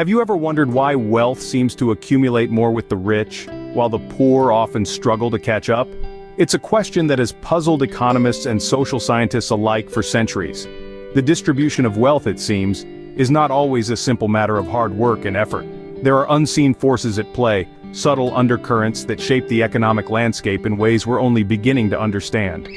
Have you ever wondered why wealth seems to accumulate more with the rich, while the poor often struggle to catch up? It's a question that has puzzled economists and social scientists alike for centuries. The distribution of wealth, it seems, is not always a simple matter of hard work and effort. There are unseen forces at play, subtle undercurrents that shape the economic landscape in ways we're only beginning to understand.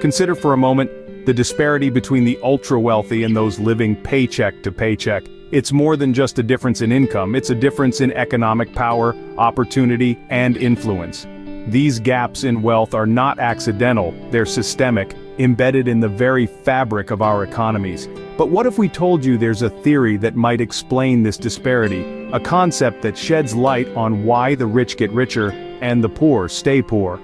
Consider for a moment the disparity between the ultra-wealthy and those living paycheck to paycheck. It's more than just a difference in income, it's a difference in economic power, opportunity, and influence. These gaps in wealth are not accidental, they're systemic, embedded in the very fabric of our economies. But what if we told you there's a theory that might explain this disparity, a concept that sheds light on why the rich get richer and the poor stay poor?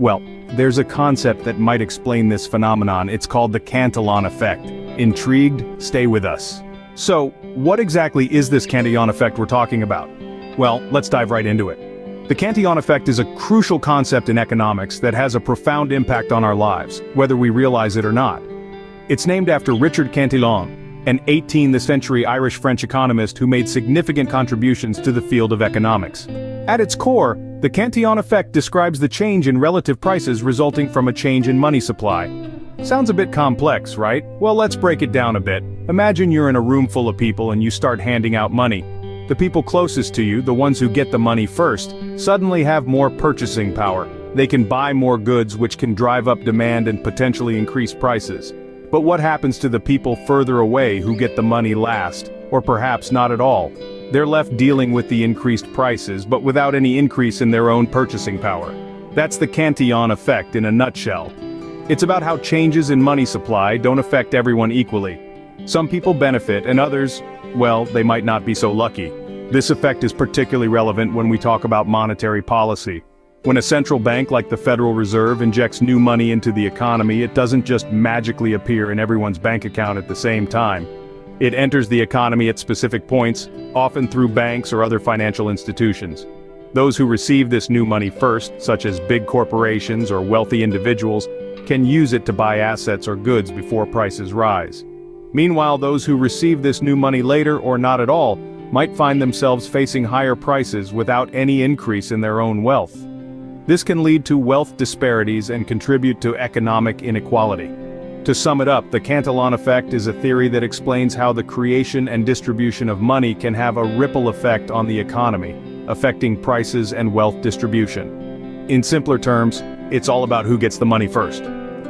Well, there's a concept that might explain this phenomenon, it's called the Cantillon effect. Intrigued? Stay with us. So, what exactly is this Cantillon effect we're talking about? Well, let's dive right into it. The Cantillon effect is a crucial concept in economics that has a profound impact on our lives, whether we realize it or not. It's named after Richard Cantillon, an 18th-century Irish-French economist who made significant contributions to the field of economics. At its core, the Cantillon effect describes the change in relative prices resulting from a change in money supply. Sounds a bit complex, right? Well, let's break it down a bit. Imagine you're in a room full of people and you start handing out money. The people closest to you, the ones who get the money first, suddenly have more purchasing power. They can buy more goods which can drive up demand and potentially increase prices. But what happens to the people further away who get the money last, or perhaps not at all? They're left dealing with the increased prices but without any increase in their own purchasing power. That's the Cantillon effect in a nutshell. It's about how changes in money supply don't affect everyone equally. Some people benefit and others, well, they might not be so lucky. This effect is particularly relevant when we talk about monetary policy. When a central bank like the Federal Reserve injects new money into the economy, it doesn't just magically appear in everyone's bank account at the same time. It enters the economy at specific points, often through banks or other financial institutions. Those who receive this new money first, such as big corporations or wealthy individuals, can use it to buy assets or goods before prices rise. Meanwhile those who receive this new money later or not at all, might find themselves facing higher prices without any increase in their own wealth. This can lead to wealth disparities and contribute to economic inequality. To sum it up, the Cantillon effect is a theory that explains how the creation and distribution of money can have a ripple effect on the economy, affecting prices and wealth distribution. In simpler terms, it's all about who gets the money first.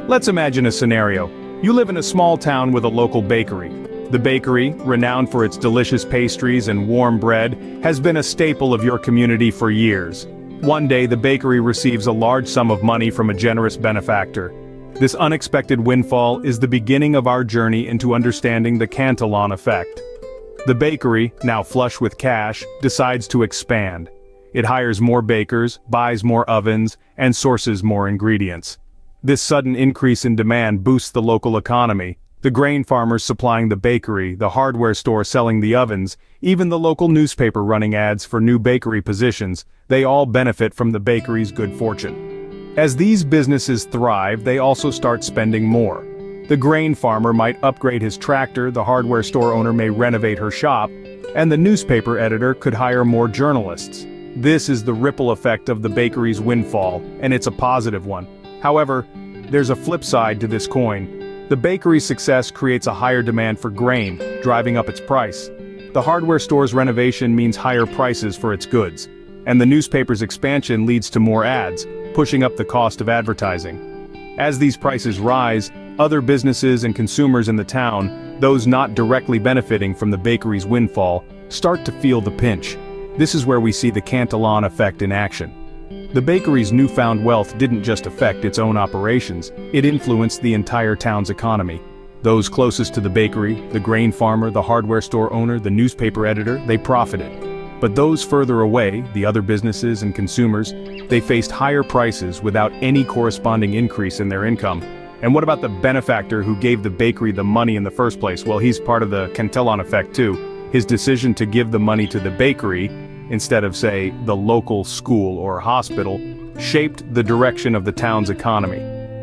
Let's imagine a scenario. You live in a small town with a local bakery. The bakery, renowned for its delicious pastries and warm bread, has been a staple of your community for years. One day the bakery receives a large sum of money from a generous benefactor. This unexpected windfall is the beginning of our journey into understanding the Cantillon effect. The bakery, now flush with cash, decides to expand. It hires more bakers, buys more ovens, and sources more ingredients. This sudden increase in demand boosts the local economy. The grain farmers supplying the bakery, the hardware store selling the ovens, even the local newspaper running ads for new bakery positions, they all benefit from the bakery's good fortune. As these businesses thrive, they also start spending more. The grain farmer might upgrade his tractor, the hardware store owner may renovate her shop, and the newspaper editor could hire more journalists. This is the ripple effect of the bakery's windfall, and it's a positive one. However, there's a flip side to this coin. The bakery's success creates a higher demand for grain, driving up its price. The hardware store's renovation means higher prices for its goods. And the newspaper's expansion leads to more ads, pushing up the cost of advertising. As these prices rise, other businesses and consumers in the town, those not directly benefiting from the bakery's windfall, start to feel the pinch. This is where we see the Cantillon effect in action. The bakery's newfound wealth didn't just affect its own operations, it influenced the entire town's economy. Those closest to the bakery, the grain farmer, the hardware store owner, the newspaper editor, they profited. But those further away, the other businesses and consumers, they faced higher prices without any corresponding increase in their income. And what about the benefactor who gave the bakery the money in the first place? Well, he's part of the Cantillon effect too. His decision to give the money to the bakery instead of say, the local school or hospital, shaped the direction of the town's economy.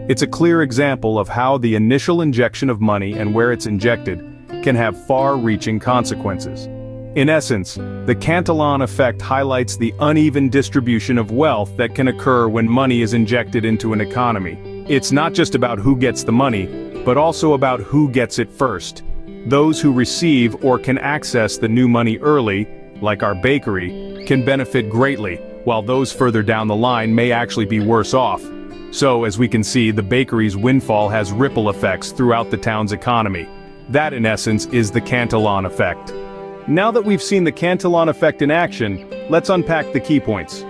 It's a clear example of how the initial injection of money and where it's injected can have far-reaching consequences. In essence, the Cantillon effect highlights the uneven distribution of wealth that can occur when money is injected into an economy. It's not just about who gets the money, but also about who gets it first. Those who receive or can access the new money early, like our bakery, can benefit greatly, while those further down the line may actually be worse off. So, as we can see, the bakery's windfall has ripple effects throughout the town's economy. That, in essence, is the Cantillon effect. Now that we've seen the Cantillon effect in action, let's unpack the key points.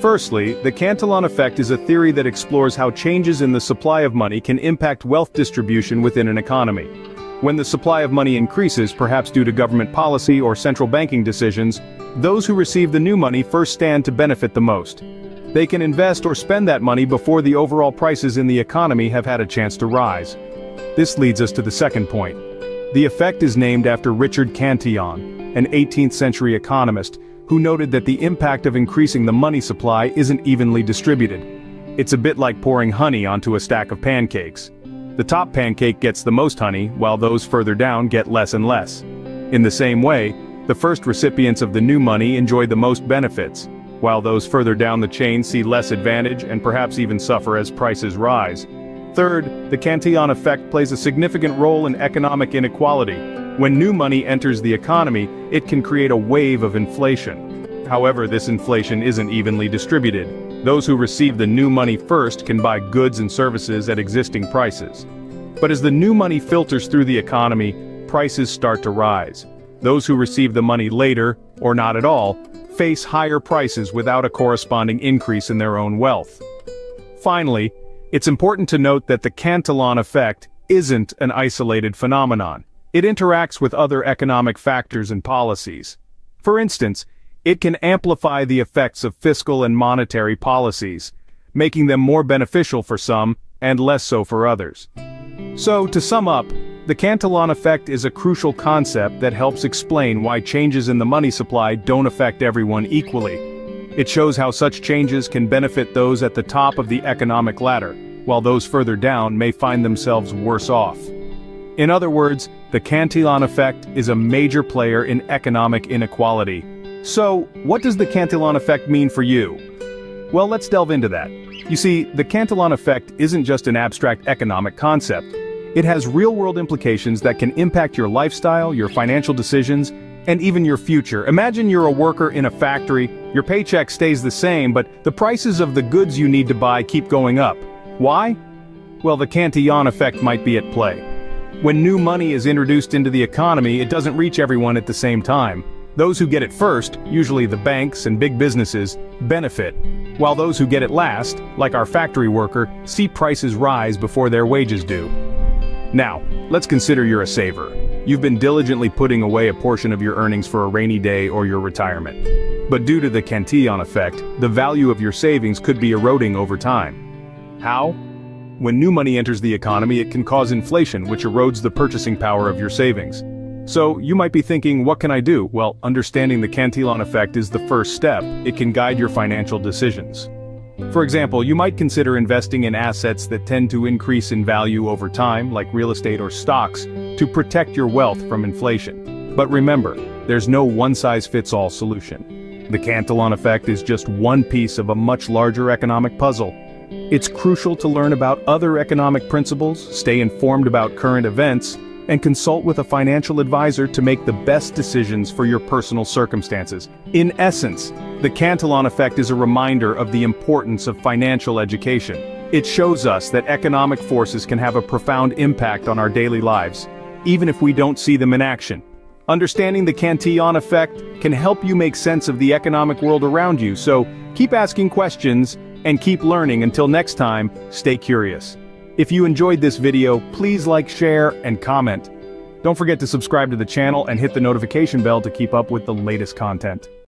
Firstly, the Cantillon effect is a theory that explores how changes in the supply of money can impact wealth distribution within an economy. When the supply of money increases, perhaps due to government policy or central banking decisions, those who receive the new money first stand to benefit the most. They can invest or spend that money before the overall prices in the economy have had a chance to rise. This leads us to the second point. The effect is named after Richard Cantillon, an 18th-century economist, who noted that the impact of increasing the money supply isn't evenly distributed. It's a bit like pouring honey onto a stack of pancakes. The top pancake gets the most honey, while those further down get less and less. In the same way, the first recipients of the new money enjoy the most benefits, while those further down the chain see less advantage and perhaps even suffer as prices rise. Third, the Cantillon effect plays a significant role in economic inequality. When new money enters the economy, it can create a wave of inflation. However, this inflation isn't evenly distributed. Those who receive the new money first can buy goods and services at existing prices. But as the new money filters through the economy, prices start to rise. Those who receive the money later, or not at all, face higher prices without a corresponding increase in their own wealth. Finally, it's important to note that the Cantillon effect isn't an isolated phenomenon. It interacts with other economic factors and policies. For instance, it can amplify the effects of fiscal and monetary policies, making them more beneficial for some and less so for others. So, to sum up, the Cantillon effect is a crucial concept that helps explain why changes in the money supply don't affect everyone equally. It shows how such changes can benefit those at the top of the economic ladder, while those further down may find themselves worse off. In other words, the Cantillon effect is a major player in economic inequality. So, what does the Cantillon effect mean for you? Well, let's delve into that. You see, the Cantillon effect isn't just an abstract economic concept. It has real-world implications that can impact your lifestyle, your financial decisions, and even your future. Imagine you're a worker in a factory, your paycheck stays the same, but the prices of the goods you need to buy keep going up. Why? Well, the Cantillon effect might be at play. When new money is introduced into the economy, it doesn't reach everyone at the same time. Those who get it first, usually the banks and big businesses, benefit, while those who get it last, like our factory worker, see prices rise before their wages do. Now, let's consider you're a saver. You've been diligently putting away a portion of your earnings for a rainy day or your retirement. But due to the Cantillon effect, the value of your savings could be eroding over time. How? When new money enters the economy it can cause inflation which erodes the purchasing power of your savings. So, you might be thinking, what can I do? Well, understanding the Cantillon effect is the first step. It can guide your financial decisions. For example, you might consider investing in assets that tend to increase in value over time, like real estate or stocks, to protect your wealth from inflation. But remember, there's no one-size-fits-all solution. The Cantillon effect is just one piece of a much larger economic puzzle. It's crucial to learn about other economic principles, stay informed about current events, and consult with a financial advisor to make the best decisions for your personal circumstances. In essence, the Cantillon effect is a reminder of the importance of financial education. It shows us that economic forces can have a profound impact on our daily lives, even if we don't see them in action. Understanding the Cantillon effect can help you make sense of the economic world around you, so keep asking questions and keep learning until next time, stay curious. If you enjoyed this video, please like, share, and comment. Don't forget to subscribe to the channel and hit the notification bell to keep up with the latest content.